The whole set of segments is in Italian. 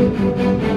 Música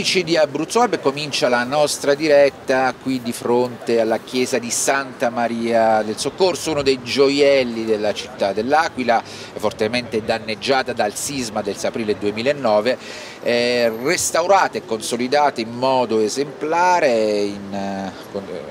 Amici di Abruzzo Web, comincia la nostra diretta qui di fronte alla chiesa di Santa Maria del Soccorso, uno dei gioielli della città dell'Aquila, fortemente danneggiata dal sisma del aprile 2009, eh, restaurata e consolidata in modo esemplare in eh,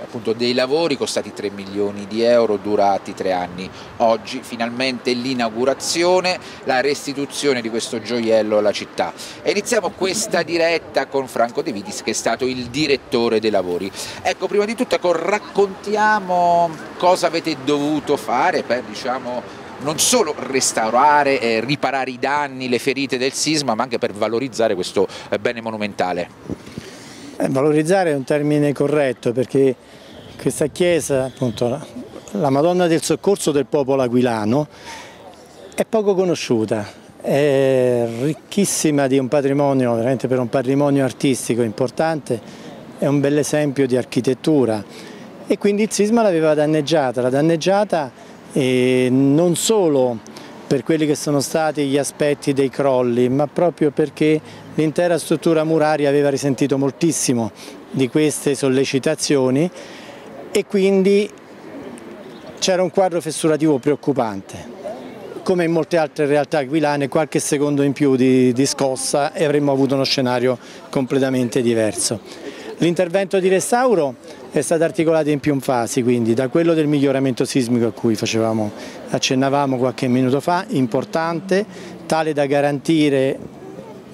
appunto dei lavori costati 3 milioni di euro durati tre anni. Oggi finalmente l'inaugurazione, la restituzione di questo gioiello alla città. E iniziamo questa diretta con Franco De Vitis che è stato il direttore dei lavori. Ecco, prima di tutto ecco, raccontiamo cosa avete dovuto fare per diciamo, non solo restaurare e riparare i danni, le ferite del sisma, ma anche per valorizzare questo eh, bene monumentale. Eh, valorizzare è un termine corretto perché questa chiesa, appunto, la Madonna del Soccorso del popolo aquilano, è poco conosciuta è ricchissima di un patrimonio, veramente per un patrimonio artistico importante, è un bel esempio di architettura e quindi il sisma l'aveva danneggiata, l'ha danneggiata e non solo per quelli che sono stati gli aspetti dei crolli, ma proprio perché l'intera struttura muraria aveva risentito moltissimo di queste sollecitazioni e quindi c'era un quadro fessurativo preoccupante come in molte altre realtà aquilane qualche secondo in più di, di scossa e avremmo avuto uno scenario completamente diverso. L'intervento di restauro è stato articolato in più fasi, quindi da quello del miglioramento sismico a cui facevamo, accennavamo qualche minuto fa, importante, tale da garantire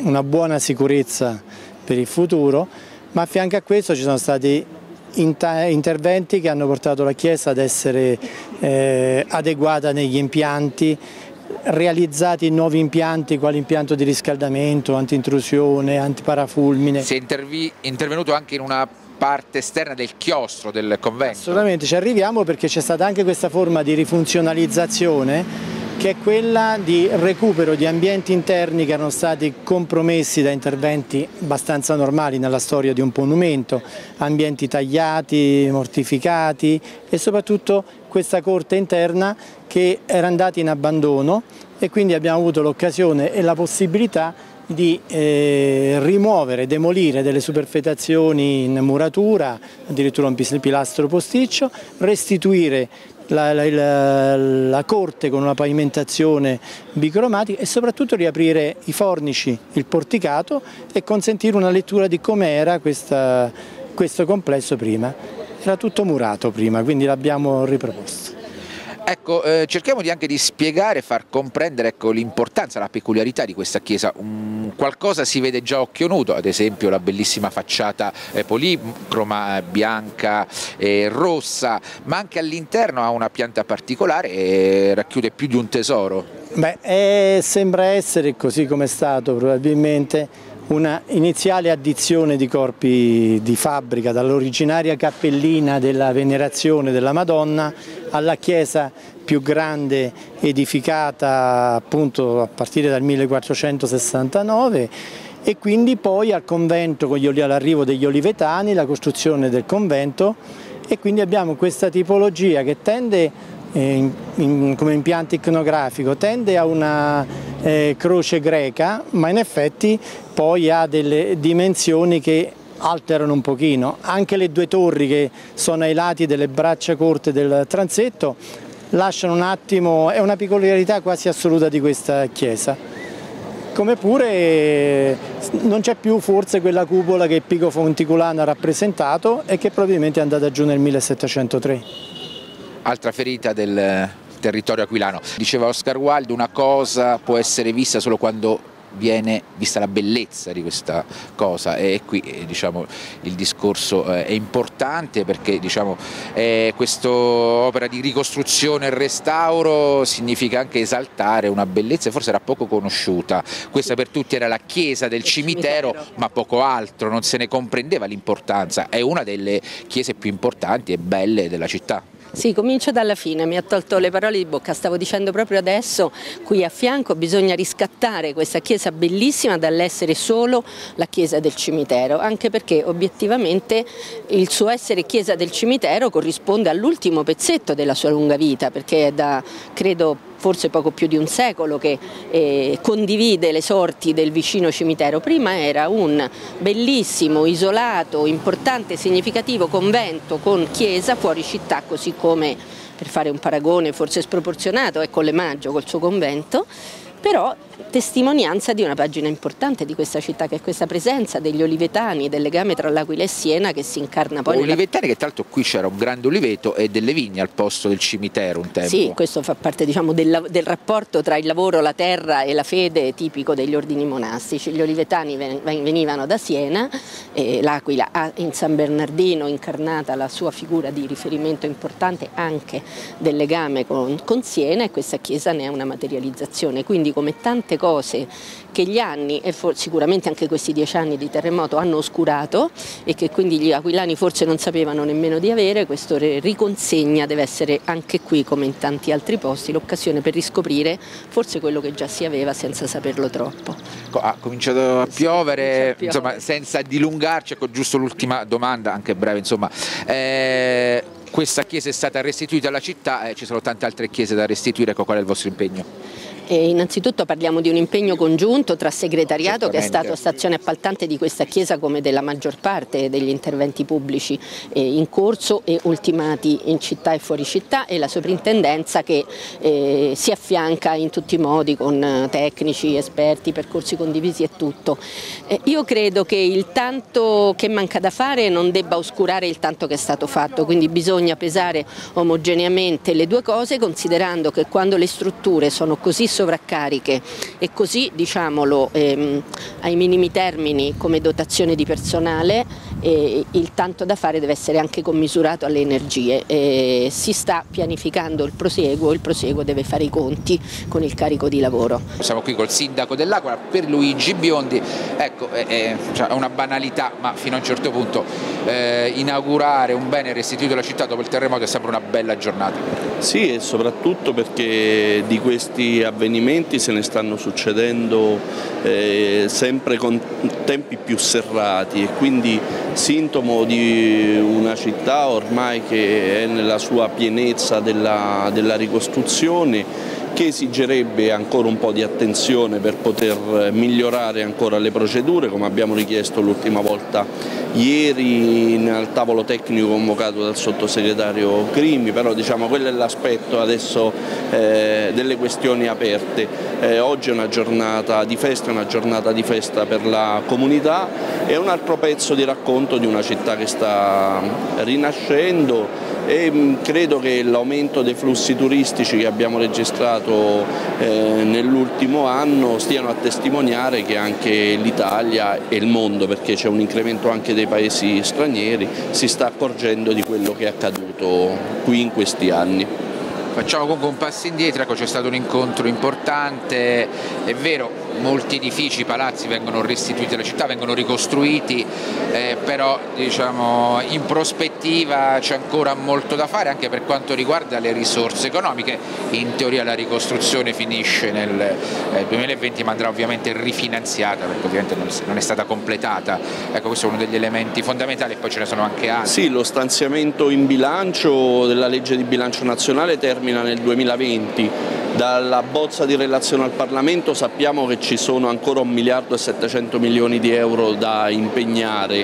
una buona sicurezza per il futuro, ma a fianco a questo ci sono stati interventi che hanno portato la Chiesa ad essere eh, adeguata negli impianti, realizzati nuovi impianti quali impianto di riscaldamento, anti-intrusione, antiparafulmine. Si è intervenuto anche in una parte esterna del chiostro del convento? Assolutamente, ci arriviamo perché c'è stata anche questa forma di rifunzionalizzazione che è quella di recupero di ambienti interni che erano stati compromessi da interventi abbastanza normali nella storia di un monumento, ambienti tagliati, mortificati e soprattutto questa corte interna che era andata in abbandono e quindi abbiamo avuto l'occasione e la possibilità di eh, rimuovere, demolire delle superfetazioni in muratura, addirittura un pilastro posticcio, restituire la, la, la, corte con una pavimentazione bicromatica e soprattutto riaprire i fornici, il porticato e consentire una lettura di com'era questo complesso prima. Era tutto murato prima, quindi l'abbiamo riproposto. Ecco, eh, cerchiamo di anche di spiegare, far comprendere ecco, l'importanza, la peculiarità di questa chiesa. Um, qualcosa si vede già a occhio nudo, ad esempio la bellissima facciata eh, policroma, bianca e rossa, ma anche all'interno ha una pianta particolare e racchiude più di un tesoro. Beh, eh, sembra essere così come è stato probabilmente una iniziale addizione di corpi di fabbrica dall'originaria cappellina della venerazione della Madonna alla chiesa più grande edificata appunto a partire dal 1469 e quindi poi al convento con all'arrivo degli olivetani, la costruzione del convento e quindi abbiamo questa tipologia che tende in, in, come impianto iconografico tende a una eh, croce greca ma in effetti poi ha delle dimensioni che alterano un pochino. Anche le due torri che sono ai lati delle braccia corte del transetto lasciano un attimo, è una peculiarità quasi assoluta di questa chiesa. Come pure non c'è più forse quella cupola che Pico Fonticulano ha rappresentato e che probabilmente è andata giù nel 1703. Altra ferita del territorio aquilano. Diceva Oscar Wilde, una cosa può essere vista solo quando viene vista la bellezza di questa cosa e qui eh, diciamo, il discorso eh, è importante perché diciamo, eh, questa opera di ricostruzione e restauro significa anche esaltare una bellezza forse era poco conosciuta, questa per tutti era la chiesa del cimitero, cimitero ma poco altro, non se ne comprendeva l'importanza, è una delle chiese più importanti e belle della città. Sì, comincio dalla fine, mi ha tolto le parole di bocca, stavo dicendo proprio adesso, qui a fianco bisogna riscattare questa chiesa bellissima dall'essere solo la chiesa del cimitero, anche perché obiettivamente il suo essere chiesa del cimitero corrisponde all'ultimo pezzetto della sua lunga vita, perché è da, credo, forse poco più di un secolo che eh, condivide le sorti del vicino cimitero. Prima era un bellissimo, isolato, importante, significativo convento con chiesa fuori città, così come per fare un paragone forse sproporzionato, ecco Le Maggio col suo convento, però testimonianza di una pagina importante di questa città che è questa presenza degli olivetani, del legame tra l'Aquila e Siena che si incarna poi... Olivetani nella... che tra l'altro qui c'era un grande oliveto e delle vigne al posto del cimitero un tempo. Sì, questo fa parte diciamo, del, del, rapporto tra il lavoro, la terra e la fede tipico degli ordini monastici. Gli olivetani venivano da Siena e l'Aquila ha in San Bernardino incarnata la sua figura di riferimento importante anche del legame con, con Siena e questa chiesa ne è una materializzazione. Quindi come tante cose cose che gli anni e sicuramente anche questi dieci anni di terremoto hanno oscurato e che quindi gli aquilani forse non sapevano nemmeno di avere, questo riconsegna deve essere anche qui come in tanti altri posti l'occasione per riscoprire forse quello che già si aveva senza saperlo troppo. Ha cominciato a piovere, sì, insomma, senza dilungarci, ecco giusto l'ultima domanda, anche breve insomma. Eh, questa chiesa è stata restituita alla città, eh, ci sono tante altre chiese da restituire, ecco qual è il vostro impegno? E innanzitutto parliamo di un impegno congiunto tra segretariato che è stato stazione appaltante di questa chiesa come della maggior parte degli interventi pubblici eh, in corso e ultimati in città e fuori città e la soprintendenza che eh, si affianca in tutti i modi con eh, tecnici, esperti, percorsi condivisi e tutto. Io credo che il tanto che manca da fare non debba oscurare il tanto che è stato fatto, quindi bisogna pesare omogeneamente le due cose considerando che quando le strutture sono così sovraccariche. E così diciamolo ehm, ai minimi termini come dotazione di personale eh, il tanto da fare deve essere anche commisurato alle energie. Eh, si sta pianificando il proseguo, il proseguo deve fare i conti con il carico di lavoro. Siamo qui col sindaco dell'Aquila per Luigi Biondi, ecco è, è cioè, una banalità ma fino a un certo punto eh, inaugurare un bene restituito alla città dopo il terremoto è sempre una bella giornata. Sì e soprattutto perché di questi avvenimenti avvenimenti se ne stanno succedendo eh, sempre con tempi più serrati e quindi sintomo di una città ormai che è nella sua pienezza della, della ricostruzione che esigerebbe ancora un po' di attenzione per poter migliorare ancora le procedure come abbiamo richiesto l'ultima volta ieri nel tavolo tecnico convocato dal sottosegretario Crimi, però diciamo quello è l'aspetto adesso eh, delle questioni aperte. Eh, oggi è una giornata di festa, una giornata di festa per la comunità e un altro pezzo di racconto di una città che sta rinascendo e mm, credo che l'aumento dei flussi turistici che abbiamo registrato eh, nell'ultimo anno stiano a testimoniare che anche l'Italia e il mondo, perché c'è un incremento anche dei paesi stranieri, si sta accorgendo di quello che è accaduto qui in questi anni. Facciamo comunque un passo indietro, ecco, c'è stato un incontro importante, è vero, molti edifici, palazzi vengono restituiti alla città, vengono ricostruiti, eh, però diciamo, in prospettiva c'è ancora molto da fare anche per quanto riguarda le risorse economiche, in teoria la ricostruzione finisce nel eh, 2020 ma andrà ovviamente rifinanziata perché ovviamente non, è stata completata, ecco questo è uno degli elementi fondamentali e poi ce ne sono anche altri. Sì, lo stanziamento in bilancio della legge di bilancio nazionale termina nel 2020 dalla bozza di relazione al Parlamento sappiamo che ci sono ancora 1 miliardo e 700 milioni di euro da impegnare,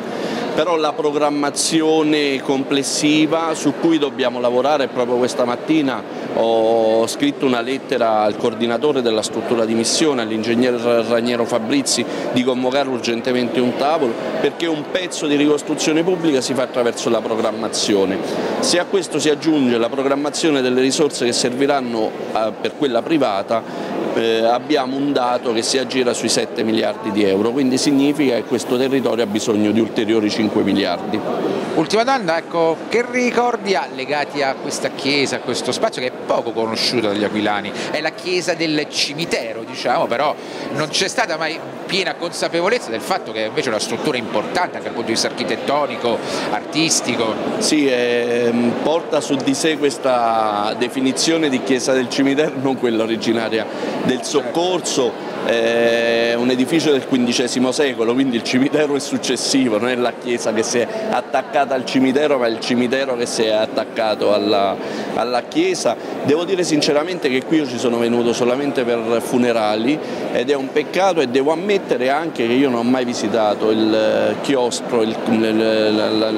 però la programmazione complessiva su cui dobbiamo lavorare proprio questa mattina ho scritto una lettera al coordinatore della struttura di missione, all'ingegnere Raniero Fabrizi, di convocare urgentemente un tavolo perché un pezzo di ricostruzione pubblica si fa attraverso la programmazione. Se a questo si aggiunge la programmazione delle risorse che serviranno eh, per quella privata, eh, abbiamo un dato che si aggira sui 7 miliardi di euro, quindi significa che questo territorio ha bisogno di ulteriori 5 miliardi. Ultima domanda, ecco, che ricordi ha legati a questa chiesa, a questo spazio che è poco conosciuto dagli aquilani? È la chiesa del cimitero, diciamo, però non c'è stata mai piena consapevolezza del fatto che invece è una struttura importante anche dal punto di vista architettonico, artistico. Sì, eh, porta su di sé questa definizione di chiesa del cimitero, non quella originaria del soccorso, è un edificio del XV secolo, quindi il cimitero è successivo, non è la chiesa che si è attaccata al cimitero, ma è il cimitero che si è attaccato alla, alla chiesa. Devo dire sinceramente che qui io ci sono venuto solamente per funerali ed è un peccato e devo ammettere anche che io non ho mai visitato il chiostro, il, la, la,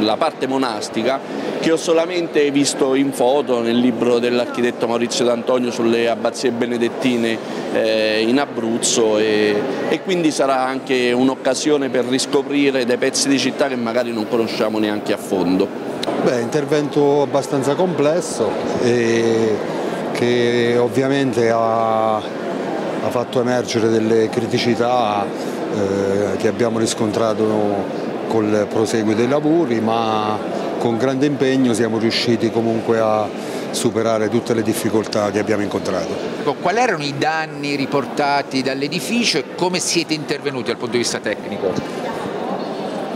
la parte monastica, che ho solamente visto in foto nel libro dell'architetto Maurizio D'Antonio sulle abbazie benedettine eh, in Abruzzo e, e quindi sarà anche un'occasione per riscoprire dei pezzi di città che magari non conosciamo neanche a fondo. Beh, intervento abbastanza complesso che ovviamente ha, ha fatto emergere delle criticità eh, che abbiamo riscontrato col proseguo dei lavori, ma con grande impegno siamo riusciti comunque a superare tutte le difficoltà che abbiamo incontrato. Ecco, quali erano i danni riportati dall'edificio e come siete intervenuti dal punto di vista tecnico?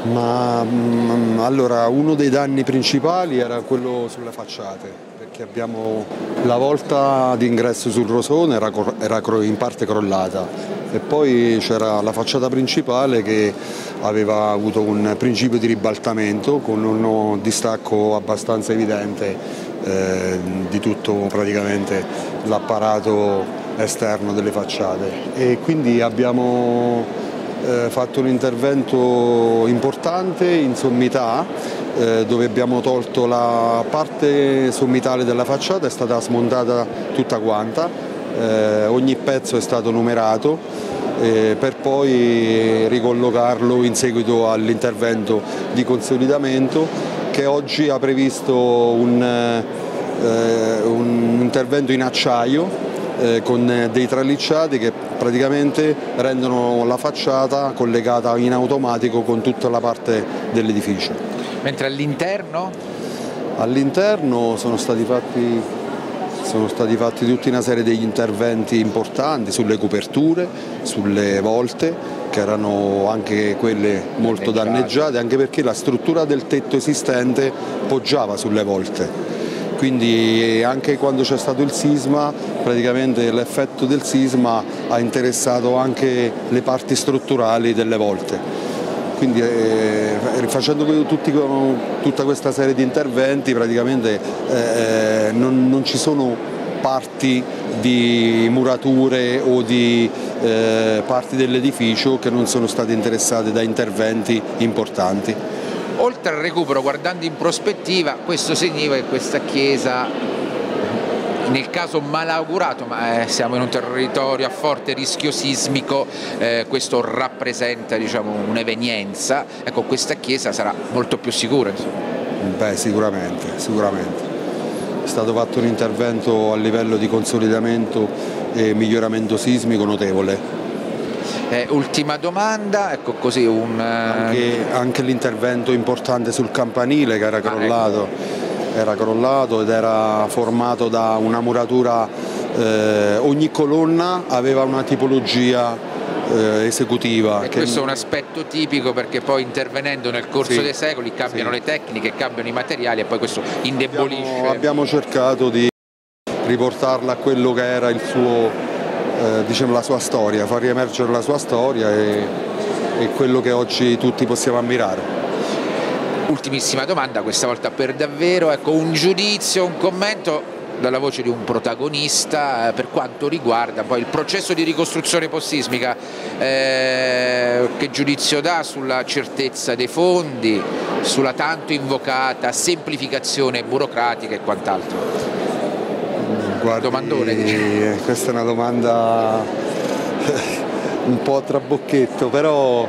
Ma, mm, allora, uno dei danni principali era quello sulle facciate, perché abbiamo la volta d'ingresso sul rosone era, era in parte crollata e poi c'era la facciata principale che aveva avuto un principio di ribaltamento con un distacco abbastanza evidente eh, di tutto praticamente l'apparato esterno delle facciate. E quindi abbiamo eh, fatto un intervento importante in sommità eh, dove abbiamo tolto la parte sommitale della facciata, è stata smontata tutta quanta, eh, ogni pezzo è stato numerato eh, per poi ricollocarlo in seguito all'intervento di consolidamento che oggi ha previsto un, eh, un intervento in acciaio eh, con dei tralicciati che praticamente rendono la facciata collegata in automatico con tutta la parte dell'edificio. Mentre all'interno? All'interno sono stati fatti sono stati fatti tutta una serie degli interventi importanti sulle coperture, sulle volte, che erano anche quelle molto danneggiate, anche perché la struttura del tetto esistente poggiava sulle volte. Quindi anche quando c'è stato il sisma, praticamente l'effetto del sisma ha interessato anche le parti strutturali delle volte quindi eh, facendo tutti, tutta questa serie di interventi praticamente eh, non, non, ci sono parti di murature o di eh, parti dell'edificio che non sono state interessate da interventi importanti. Oltre al recupero, guardando in prospettiva, questo significa che questa chiesa nel caso malaugurato, ma eh, siamo in un territorio a forte rischio sismico, eh, questo rappresenta diciamo, un'evenienza, ecco questa chiesa sarà molto più sicura. Beh sicuramente, sicuramente. È stato fatto un intervento a livello di consolidamento e miglioramento sismico notevole. Eh, ultima domanda, ecco così un... Eh, anche, anche l'intervento importante sul campanile che era crollato. Ah, ecco era crollato ed era formato da una muratura, eh, ogni colonna aveva una tipologia eh, esecutiva. E questo è un aspetto tipico perché poi intervenendo nel corso sì, dei secoli cambiano sì. le tecniche, cambiano i materiali e poi questo indebolisce. Abbiamo, abbiamo cercato di riportarla a quello che era il suo, eh, diciamo, la sua storia, far riemergere la sua storia e, e quello che oggi tutti possiamo ammirare. Ultimissima domanda, questa volta per davvero, ecco, un giudizio, un commento dalla voce di un protagonista eh, per quanto riguarda poi il processo di ricostruzione post-sismica, eh, che giudizio dà sulla certezza dei fondi, sulla tanto invocata semplificazione burocratica e quant'altro? Guardi, Domandone, diciamo. Questa è una domanda un po' a trabocchetto, però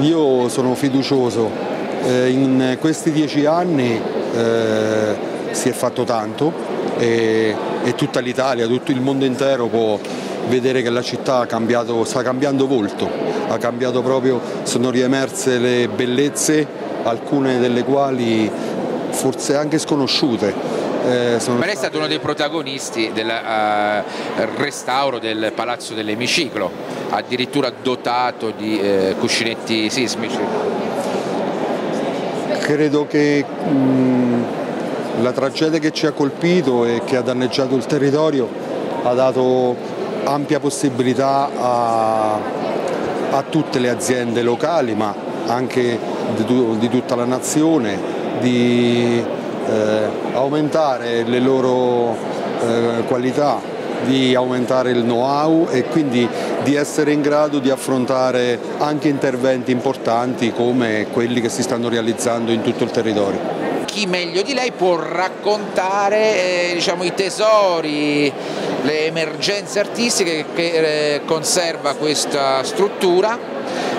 io sono fiducioso eh, in questi dieci anni eh, si è fatto tanto e, e tutta l'Italia, tutto il mondo intero può, vedere che la città cambiato, sta cambiando volto, ha cambiato proprio, sono riemerse le bellezze, alcune delle quali forse anche sconosciute. Eh, Ma lei è stato uno dei protagonisti del uh, restauro del Palazzo dell'Emiciclo, addirittura dotato di eh, cuscinetti sismici. Credo che mh, la tragedia che ci ha colpito e che ha danneggiato il territorio ha dato ampia possibilità a, a tutte le aziende locali ma anche di, di tutta la nazione di eh, aumentare le loro eh, qualità, di aumentare il know-how e quindi di essere in grado di affrontare anche interventi importanti come quelli che si stanno realizzando in tutto il territorio. Chi meglio di lei può raccontare eh, diciamo, i tesori, le emergenze artistiche che eh, conserva questa struttura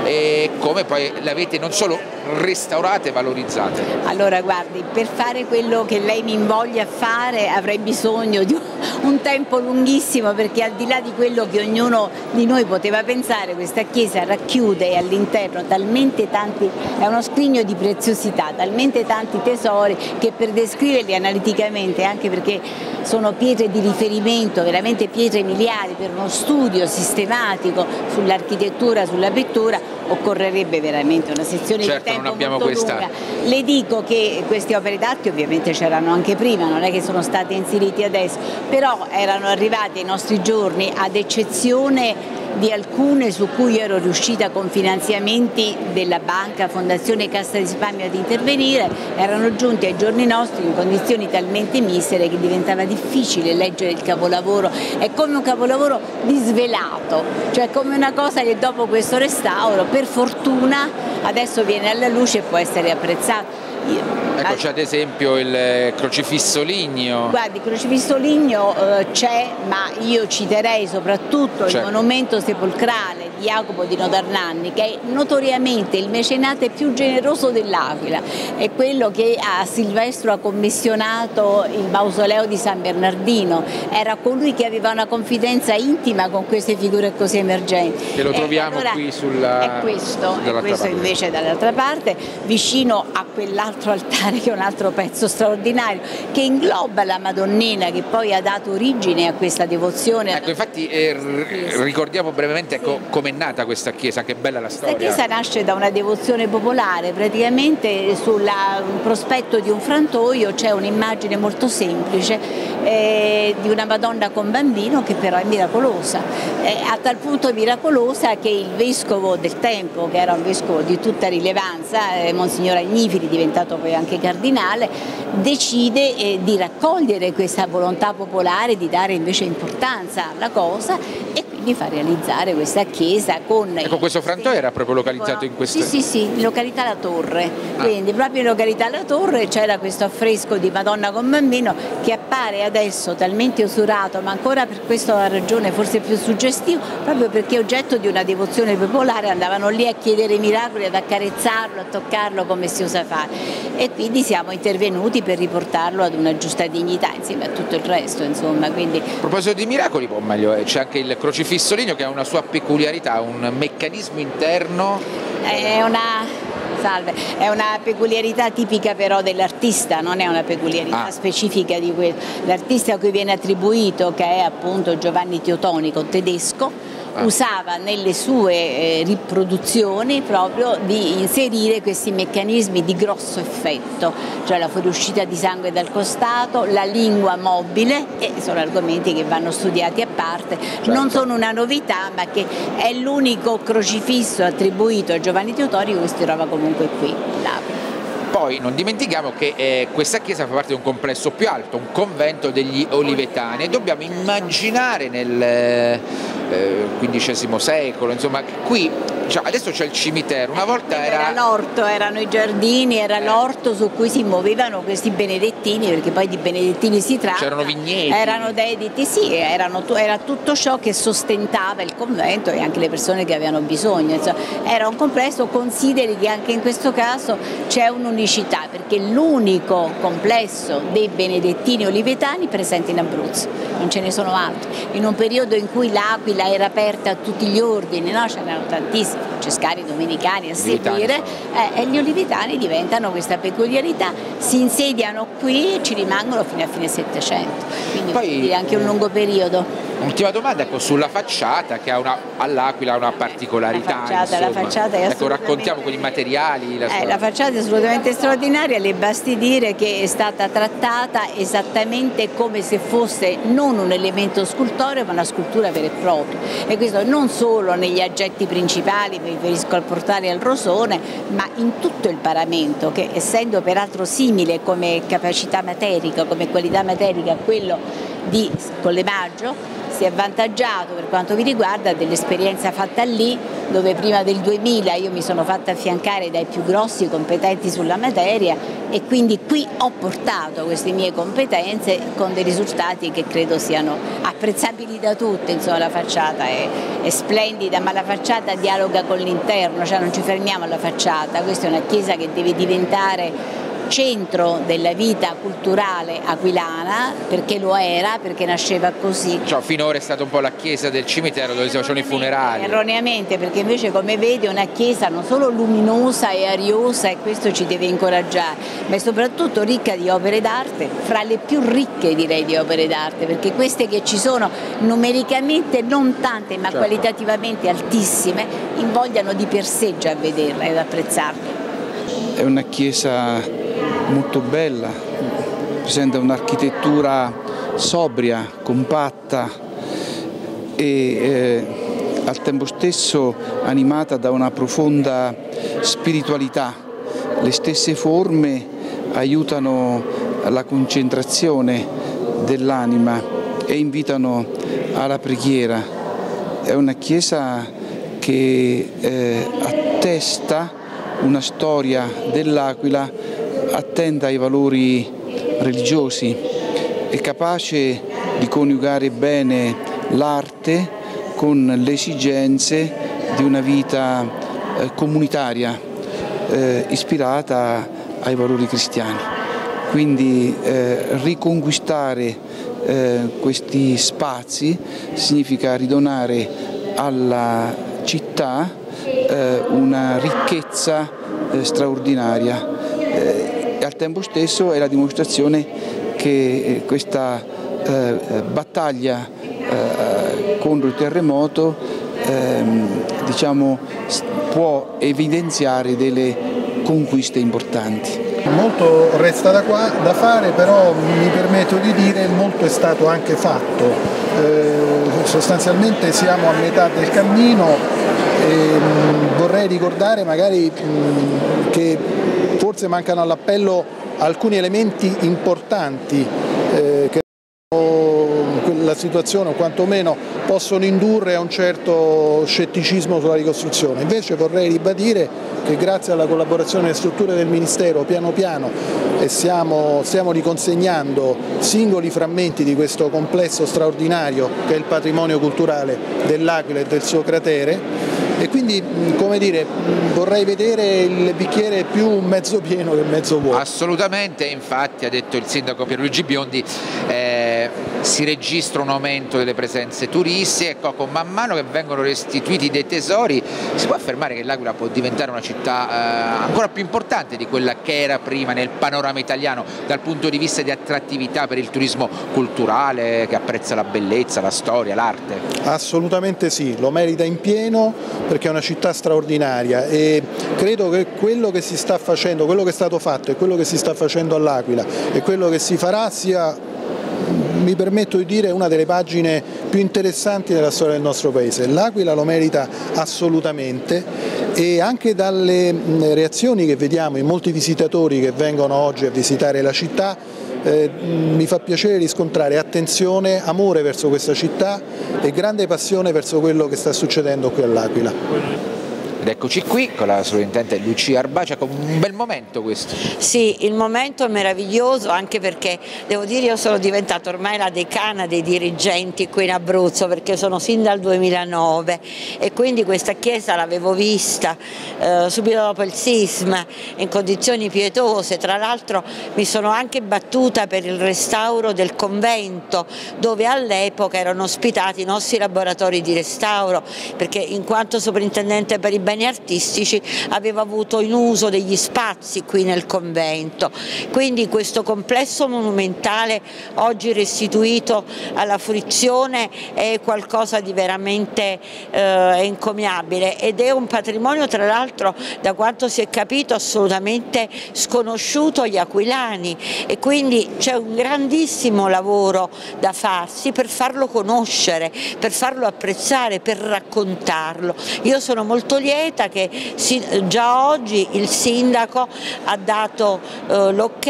e come poi l'avete non solo restaurate e valorizzate? Allora guardi, per fare quello che lei mi invoglia a fare avrei bisogno di un tempo lunghissimo perché al di là di quello che ognuno di noi poteva pensare questa chiesa racchiude all'interno talmente tanti, è uno scrigno di preziosità, talmente tanti tesori che per descriverli analiticamente anche perché sono pietre di riferimento, veramente pietre miliari per uno studio sistematico sull'architettura, sulla pittura, occorrerebbe veramente una sezione certo, di tempo non abbiamo questa. lunga. Le dico che queste opere d'arte ovviamente c'erano anche prima, non è che sono state inserite adesso, però erano arrivate ai nostri giorni ad eccezione di alcune su cui ero riuscita con finanziamenti della banca, Fondazione Cassa di Risparmio ad intervenire, erano giunti ai giorni nostri in condizioni talmente misere che diventava difficile leggere il capolavoro, è come un capolavoro disvelato, cioè come una cosa che dopo questo restauro per fortuna adesso viene alla luce e può essere apprezzato. Ecco c'è ad esempio il crocifisso ligneo. Guardi, il crocifisso ligneo eh, c'è, ma io citerei soprattutto certo. il monumento sepolcrale di Jacopo di Nodernanni, che è notoriamente il mecenate più generoso dell'Aquila, è quello che a Silvestro ha commissionato il mausoleo di San Bernardino, era colui che aveva una confidenza intima con queste figure così emergenti. E lo troviamo allora, qui sulla... È questo, è questo invece dall'altra parte, vicino a quell'altro altare che è un altro pezzo straordinario, che ingloba la Madonnina che poi ha dato origine a questa devozione. Ecco, infatti eh, ricordiamo brevemente ecco, come è nata questa chiesa, che bella la storia. Questa chiesa nasce da una devozione popolare, praticamente sul prospetto di un frantoio c'è un'immagine molto semplice eh, di una Madonna con bambino che però è miracolosa, eh, a tal punto miracolosa che il vescovo del tempo, che era un vescovo di tutta rilevanza, eh, Monsignor Agnifili, diventato poi anche cardinale, decide eh, di raccogliere questa volontà popolare, di dare invece importanza alla cosa e quindi fa realizzare questa chiesa con... Ecco, questo frantoio era proprio localizzato in questo... Sì, sì, sì, in località La Torre, ah. quindi proprio in località La Torre c'era questo affresco di Madonna con bambino che appare adesso talmente usurato, ma ancora per questa ragione forse più suggestivo, proprio perché è oggetto di una devozione popolare, andavano lì a chiedere miracoli, ad accarezzarlo, a toccarlo come si usa fare e quindi siamo intervenuti per riportarlo ad una giusta dignità insieme a tutto il resto, insomma. Quindi... A proposito di miracoli, o meglio, c'è anche il crocifisso Fissoligno che ha una sua peculiarità, un meccanismo interno. È una Salve. È una peculiarità tipica però dell'artista, non è una peculiarità ah. specifica di quello. L'artista a cui viene attribuito, che è appunto Giovanni Teotonico, tedesco. Usava nelle sue eh, riproduzioni proprio di inserire questi meccanismi di grosso effetto, cioè la fuoriuscita di sangue dal costato, la lingua mobile e sono argomenti che vanno studiati a parte, certo. non sono una novità ma che è l'unico crocifisso attribuito a Giovanni Teotorico che si trova comunque qui. Là. Poi non dimentichiamo che eh, questa chiesa fa parte di un complesso più alto, un convento degli Olivetani e dobbiamo immaginare nel XV eh, secolo, insomma, qui Cioè, adesso c'è il cimitero, una volta era... Era l'orto, erano i giardini, era eh. l'orto su cui si muovevano questi benedettini, perché poi di benedettini si tratta. C'erano vigneti. Erano dediti, sì, erano, era tutto ciò che sostentava il convento e anche le persone che avevano bisogno. Insomma, era un complesso, consideri che anche in questo caso c'è un'unicità, perché l'unico complesso dei benedettini olivetani presente in Abruzzo, non ce ne sono altri. In un periodo in cui l'Aquila era aperta a tutti gli ordini, no? ce n'erano tantissimi, francescani, domenicani a seguire, eh, e gli olivitani diventano questa peculiarità, si insediano qui e ci rimangono fino a fine Settecento, quindi Poi, anche un lungo periodo. Ultima domanda ecco, sulla facciata che ha all'Aquila una particolarità. La facciata, la facciata è ecco, raccontiamo con i materiali. La, eh, la facciata è assolutamente straordinaria, le basti dire che è stata trattata esattamente come se fosse non un elemento scultoreo ma una scultura vera e propria. E questo non solo negli aggetti principali, mi riferisco al portale e al rosone, ma in tutto il paramento che essendo peraltro simile come capacità materica, come qualità materica a quello di Collemaggio, si è avvantaggiato per quanto mi riguarda dell'esperienza fatta lì dove prima del 2000 io mi sono fatta affiancare dai più grossi competenti sulla materia e quindi qui ho portato queste mie competenze con dei risultati che credo siano apprezzabili da tutti, insomma la facciata è, è splendida ma la facciata dialoga con l'interno, cioè non ci fermiamo alla facciata, questa è una chiesa che deve diventare centro della vita culturale aquilana, perché lo era, perché nasceva così. Cioè, finora è stata un po' la chiesa del cimitero dove si facevano i funerali. Erroneamente, perché invece come vedi è una chiesa non solo luminosa e ariosa e questo ci deve incoraggiare, ma è soprattutto ricca di opere d'arte, fra le più ricche direi di opere d'arte, perché queste che ci sono numericamente non tante ma certo. qualitativamente altissime, invogliano di per sé già a vederla ed apprezzarla. È una chiesa molto bella, presenta un'architettura sobria, compatta e eh, al tempo stesso animata da una profonda spiritualità. Le stesse forme aiutano la concentrazione dell'anima e invitano alla preghiera. È una chiesa che eh, attesta una storia dell'Aquila attenta ai valori religiosi, è capace di coniugare bene l'arte con le esigenze di una vita eh, comunitaria eh, ispirata ai valori cristiani. Quindi eh, riconquistare eh, questi spazi significa ridonare alla città eh, una ricchezza eh, straordinaria tempo stesso è la dimostrazione che eh, questa eh, eh, battaglia eh, contro il terremoto ehm, diciamo, può evidenziare delle conquiste importanti. Molto resta da, qua, da fare, però mi permetto di dire molto è stato anche fatto. Eh, sostanzialmente siamo a metà del cammino e mh, mm, vorrei ricordare magari mh, che forse mancano all'appello alcuni elementi importanti eh, che la situazione o quantomeno possono indurre a un certo scetticismo sulla ricostruzione. Invece vorrei ribadire che grazie alla collaborazione delle strutture del Ministero piano piano stiamo, stiamo riconsegnando singoli frammenti di questo complesso straordinario che è il patrimonio culturale dell'Aquila e del suo cratere e quindi come dire, vorrei vedere il bicchiere più mezzo pieno che mezzo vuoto. Assolutamente, infatti ha detto il sindaco Pierluigi Biondi eh, si registra un aumento delle presenze turistiche, ecco, con man mano che vengono restituiti dei tesori si può affermare che l'Aquila può diventare una città eh, ancora più importante di quella che era prima nel panorama italiano dal punto di vista di attrattività per il turismo culturale che apprezza la bellezza, la storia, l'arte? Assolutamente sì, lo merita in pieno perché è una città straordinaria e credo che quello che si sta facendo, quello che è stato fatto e quello che si sta facendo all'Aquila e quello che si farà sia mi permetto di dire una delle pagine più interessanti della storia del nostro paese. L'Aquila lo merita assolutamente e anche dalle reazioni che vediamo in molti visitatori che vengono oggi a visitare la città eh, mi fa piacere riscontrare attenzione, amore verso questa città e grande passione verso quello che sta succedendo qui all'Aquila. Ed eccoci qui con la sovrintendente Lucia Arbacia, con un bel momento questo. Sì, il momento è meraviglioso anche perché devo dire io sono diventata ormai la decana dei dirigenti qui in Abruzzo perché sono sin dal 2009 e quindi questa chiesa l'avevo vista eh, subito dopo il sisma in condizioni pietose, tra l'altro mi sono anche battuta per il restauro del convento dove all'epoca erano ospitati i nostri laboratori di restauro perché in quanto sovrintendente per i beni artistici aveva avuto in uso degli spazi qui nel convento. Quindi questo complesso monumentale oggi restituito alla fruizione è qualcosa di veramente eh, encomiabile ed è un patrimonio tra l'altro da quanto si è capito assolutamente sconosciuto agli aquilani e quindi c'è un grandissimo lavoro da farsi per farlo conoscere, per farlo apprezzare, per raccontarlo. Io sono molto lieta lieta che già oggi il sindaco ha dato eh, l'ok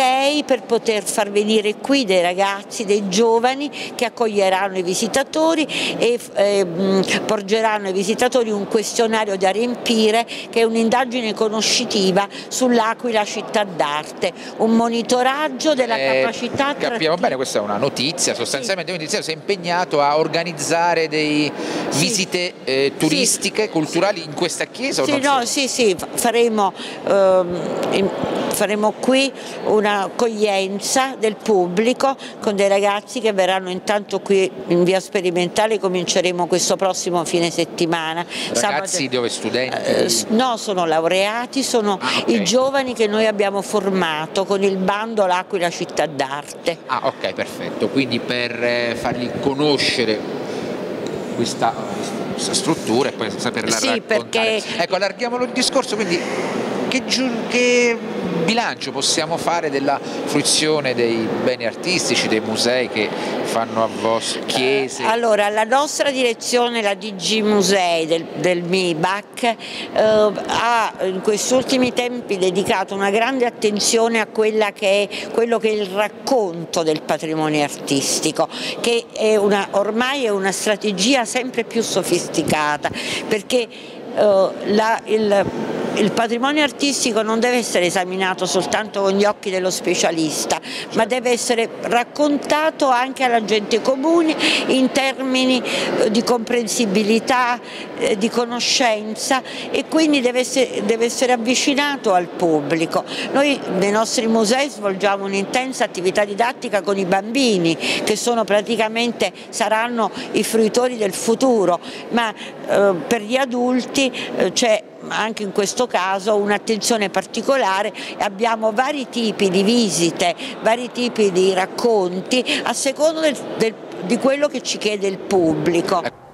per poter far venire qui dei ragazzi, dei giovani che accoglieranno i visitatori e eh, porgeranno ai visitatori un questionario da riempire che è un'indagine conoscitiva sull'Aquila città d'arte, un monitoraggio della eh, capacità Capiamo bene, questa è una notizia, sostanzialmente sì. si è impegnato a organizzare delle visite eh, turistiche, sì. culturali in questa chiesa? Sì, no, sì, sì, faremo, ehm, faremo qui un'accoglienza del pubblico con dei ragazzi che verranno intanto qui in via sperimentale, cominceremo questo prossimo fine settimana. Ragazzi Sabato, dove studenti? Eh, no, sono laureati, sono ah, okay. i giovani che noi abbiamo formato con il bando L'Aquila Città d'Arte. Ah ok, perfetto, quindi per eh, farli conoscere questa struttura e poi saperla sì, raccontare. Perché... Ecco, allarghiamolo il discorso, quindi che, che, bilancio possiamo fare della fruizione dei beni artistici, dei musei che fanno a vostro chiese? Allora, la nostra direzione, la DG Musei del, del MIBAC, eh, ha in questi ultimi tempi dedicato una grande attenzione a quella che è, quello che è il racconto del patrimonio artistico, che è una, ormai è una strategia sempre più sofisticata, perché eh, la, il, il patrimonio artistico non deve essere esaminato soltanto con gli occhi dello specialista, ma deve essere raccontato anche alla gente comune in termini eh, di comprensibilità, eh, di conoscenza e quindi deve essere, deve essere avvicinato al pubblico. Noi nei nostri musei svolgiamo un'intensa attività didattica con i bambini che sono praticamente saranno i fruitori del futuro, ma eh, per gli adulti eh, c'è anche in questo caso un'attenzione particolare e abbiamo vari tipi di visite, vari tipi di racconti a seconda del, del, di quello che ci chiede il pubblico.